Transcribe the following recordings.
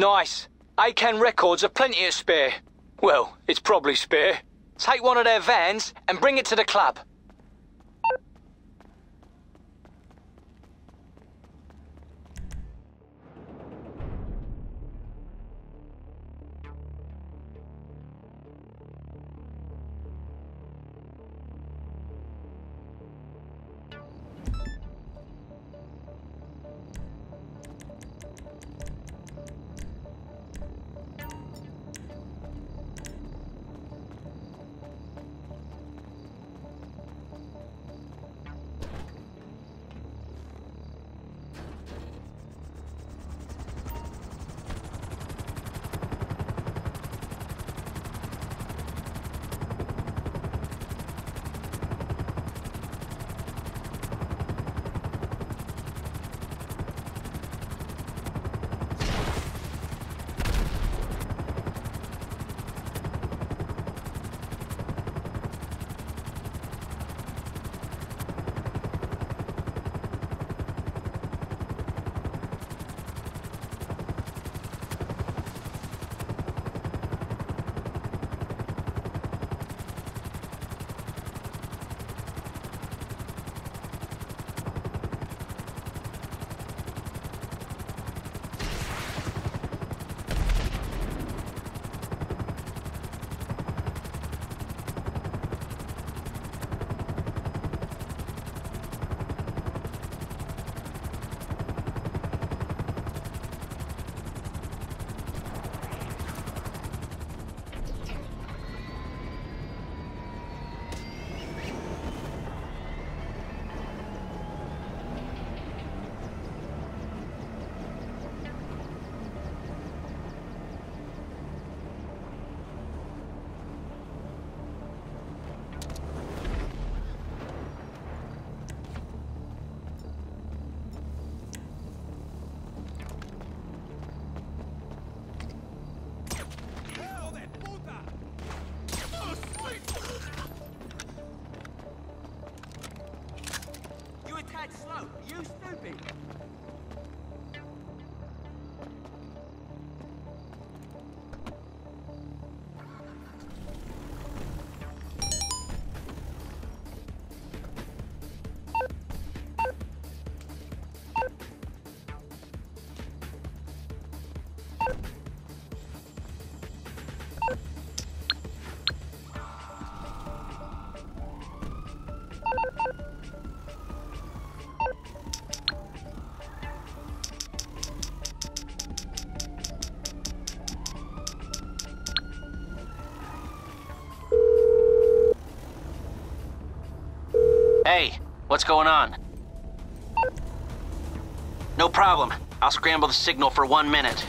Nice. Akan Records have plenty of spare. Well, it's probably spare. Take one of their vans and bring it to the club. What's going on? No problem. I'll scramble the signal for one minute.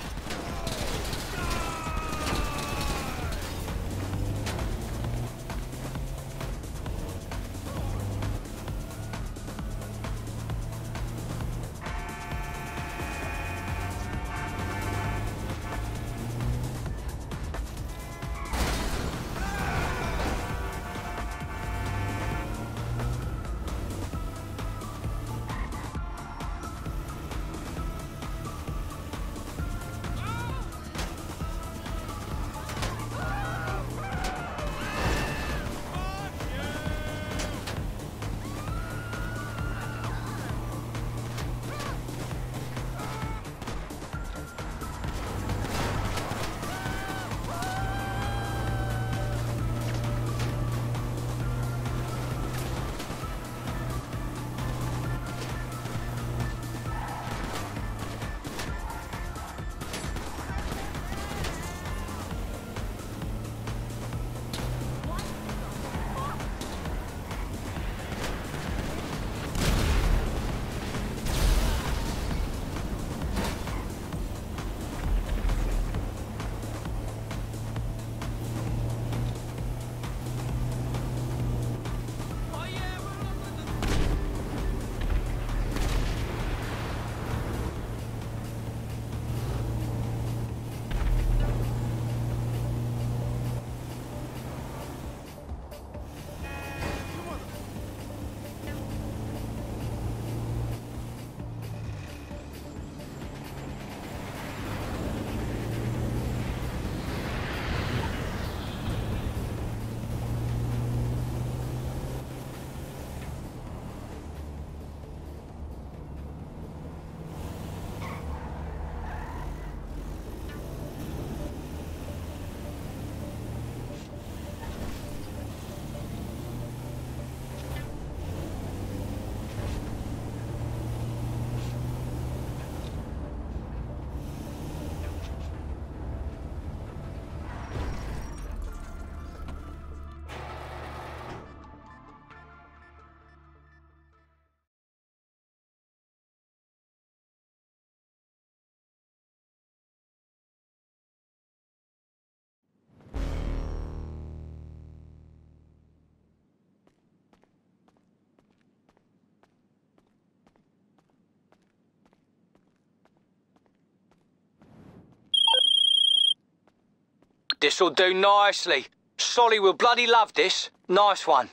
This'll do nicely. Solly will bloody love this. Nice one.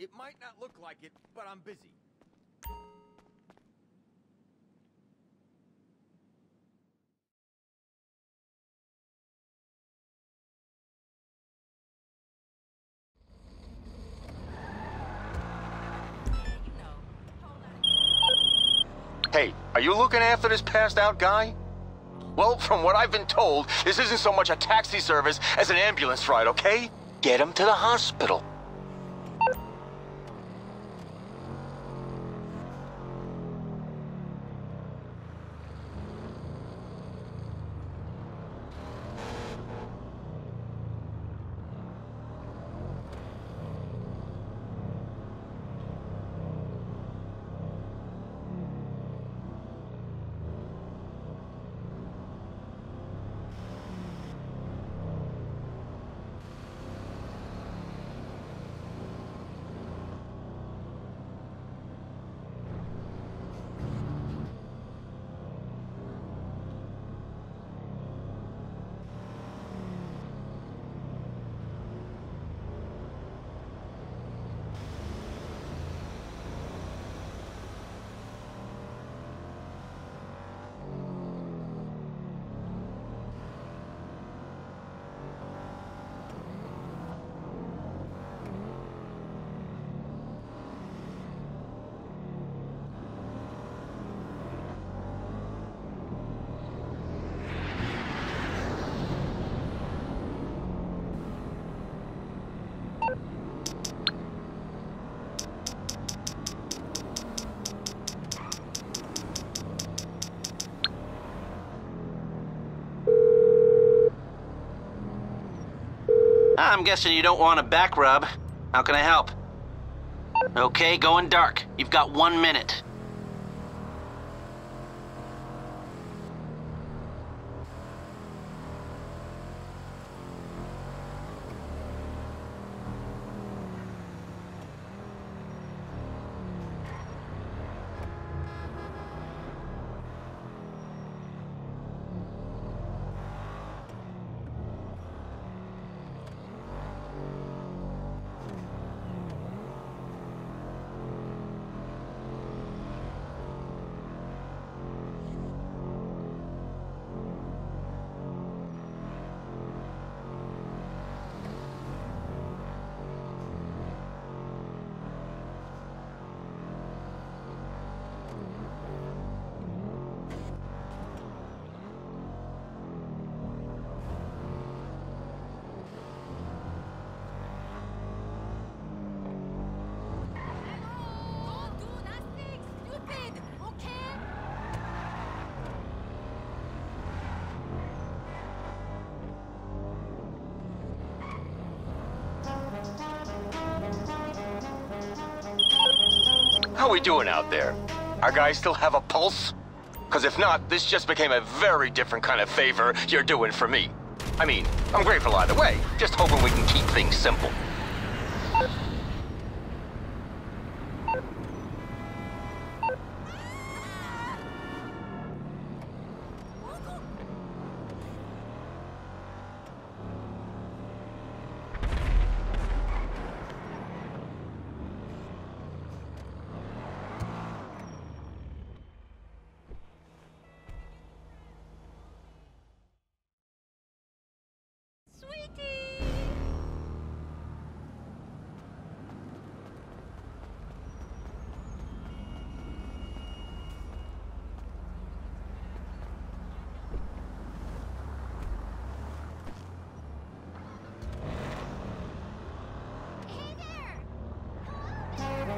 It might not look like it, but I'm busy. Hey, are you looking after this passed out guy? Well, from what I've been told, this isn't so much a taxi service as an ambulance ride, okay? Get him to the hospital. I'm guessing you don't want a back rub. How can I help? Okay, going dark. You've got one minute. How we doing out there? Our guys still have a pulse? Because if not, this just became a very different kind of favor you're doing for me. I mean, I'm grateful either way, just hoping we can keep things simple.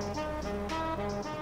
Música